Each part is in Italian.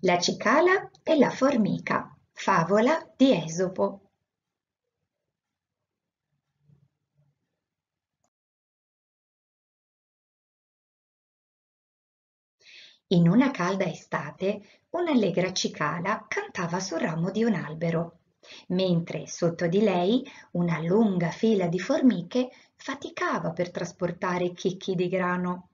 La cicala e la formica, favola di Esopo. In una calda estate, un'allegra cicala cantava sul ramo di un albero, mentre sotto di lei una lunga fila di formiche faticava per trasportare chicchi di grano.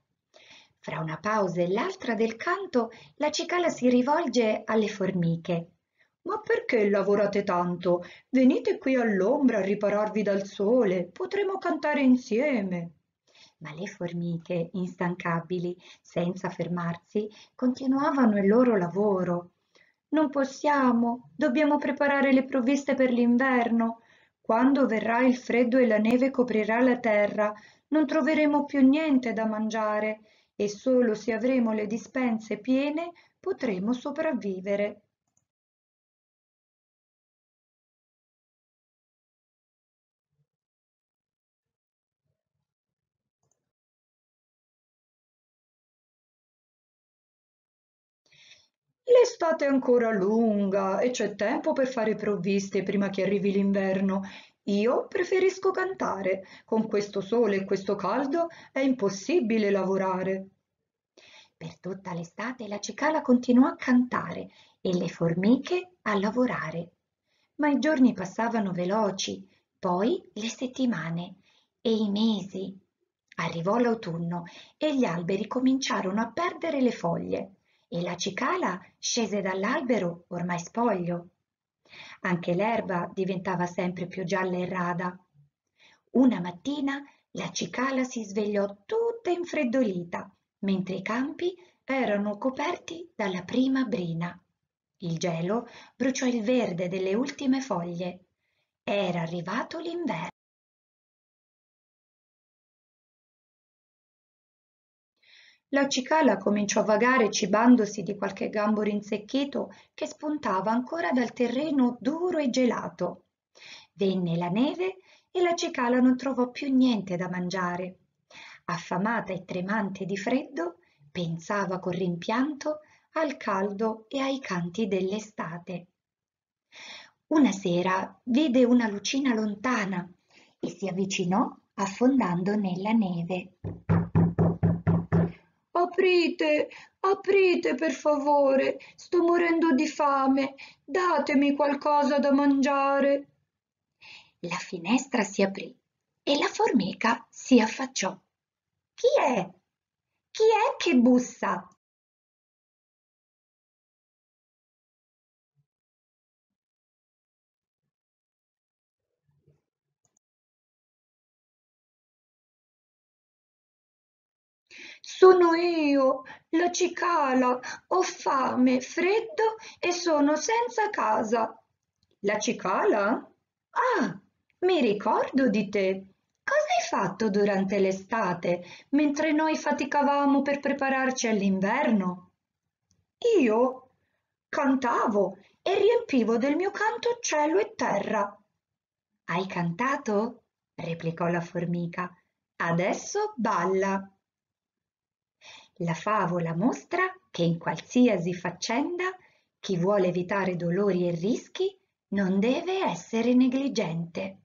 Fra una pausa e l'altra del canto la cicala si rivolge alle formiche. Ma perché lavorate tanto? Venite qui all'ombra a ripararvi dal sole, potremo cantare insieme. Ma le formiche, instancabili, senza fermarsi, continuavano il loro lavoro. Non possiamo, dobbiamo preparare le provviste per l'inverno. Quando verrà il freddo e la neve coprirà la terra, non troveremo più niente da mangiare e solo se avremo le dispense piene potremo sopravvivere. L'estate è ancora lunga e c'è tempo per fare provviste prima che arrivi l'inverno. Io preferisco cantare. Con questo sole e questo caldo è impossibile lavorare. Per tutta l'estate la cicala continuò a cantare e le formiche a lavorare. Ma i giorni passavano veloci, poi le settimane e i mesi. Arrivò l'autunno e gli alberi cominciarono a perdere le foglie e la cicala scese dall'albero ormai spoglio. Anche l'erba diventava sempre più gialla e rada. Una mattina la cicala si svegliò tutta infreddolita, mentre i campi erano coperti dalla prima brina. Il gelo bruciò il verde delle ultime foglie. Era arrivato l'inverno. La cicala cominciò a vagare cibandosi di qualche gambo rinsecchito che spuntava ancora dal terreno duro e gelato. Venne la neve e la cicala non trovò più niente da mangiare. Affamata e tremante di freddo, pensava con rimpianto al caldo e ai canti dell'estate. Una sera vide una lucina lontana e si avvicinò affondando nella neve. Aprite, aprite per favore, sto morendo di fame, datemi qualcosa da mangiare. La finestra si aprì e la formica si affacciò. Chi è? Chi è che bussa? Sono io, la cicala, ho fame, freddo e sono senza casa. La cicala? Ah, mi ricordo di te. Cosa hai fatto durante l'estate, mentre noi faticavamo per prepararci all'inverno? Io cantavo e riempivo del mio canto cielo e terra. Hai cantato? replicò la formica. Adesso balla. La favola mostra che in qualsiasi faccenda chi vuole evitare dolori e rischi non deve essere negligente.